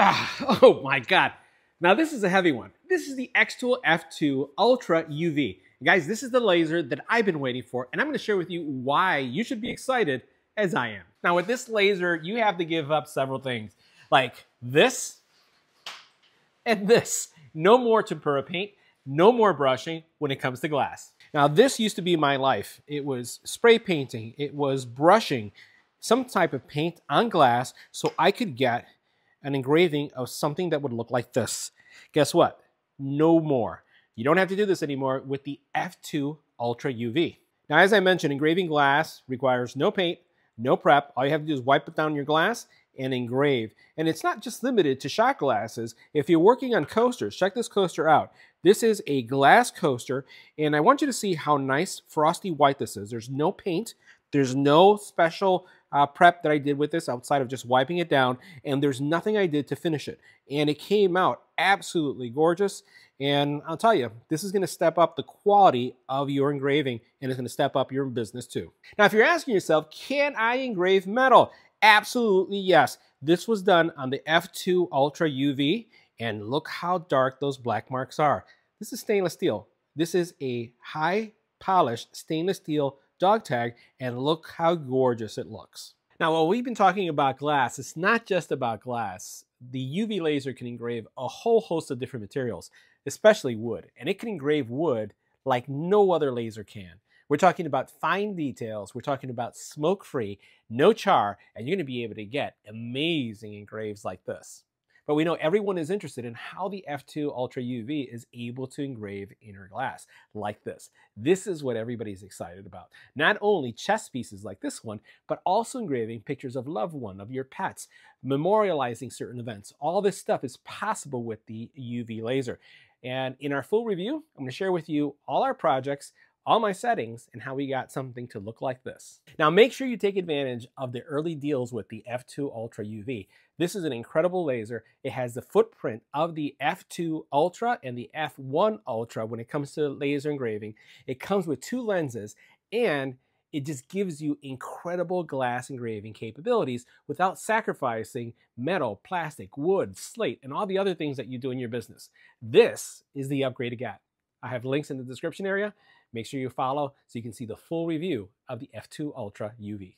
Ah, oh my God. Now this is a heavy one. This is the Xtool F2 Ultra UV. Guys, this is the laser that I've been waiting for, and I'm gonna share with you why you should be excited as I am. Now with this laser, you have to give up several things, like this and this. No more tempera paint, no more brushing when it comes to glass. Now this used to be my life. It was spray painting, it was brushing some type of paint on glass so I could get an engraving of something that would look like this. Guess what? No more. You don't have to do this anymore with the F2 Ultra UV. Now, as I mentioned, engraving glass requires no paint, no prep. All you have to do is wipe it down your glass and engrave. And it's not just limited to shot glasses. If you're working on coasters, check this coaster out. This is a glass coaster, and I want you to see how nice frosty white this is. There's no paint, there's no special uh, prep that I did with this outside of just wiping it down, and there's nothing I did to finish it. And it came out absolutely gorgeous. And I'll tell you, this is going to step up the quality of your engraving, and it's going to step up your business too. Now, if you're asking yourself, can I engrave metal? Absolutely yes. This was done on the F2 Ultra UV, and look how dark those black marks are. This is stainless steel. This is a high polished stainless steel dog tag, and look how gorgeous it looks. Now, while we've been talking about glass, it's not just about glass. The UV laser can engrave a whole host of different materials, especially wood, and it can engrave wood like no other laser can. We're talking about fine details, we're talking about smoke-free, no char, and you're gonna be able to get amazing engraves like this. But we know everyone is interested in how the F2 Ultra UV is able to engrave inner glass like this. This is what everybody's excited about. Not only chess pieces like this one, but also engraving pictures of loved one, of your pets, memorializing certain events. All this stuff is possible with the UV laser. And in our full review, I'm to share with you all our projects, all my settings, and how we got something to look like this. Now make sure you take advantage of the early deals with the F2 Ultra UV. This is an incredible laser. It has the footprint of the F2 Ultra and the F1 Ultra when it comes to laser engraving. It comes with two lenses and it just gives you incredible glass engraving capabilities without sacrificing metal, plastic, wood, slate, and all the other things that you do in your business. This is the upgrade to get. I have links in the description area. Make sure you follow so you can see the full review of the F2 Ultra UV.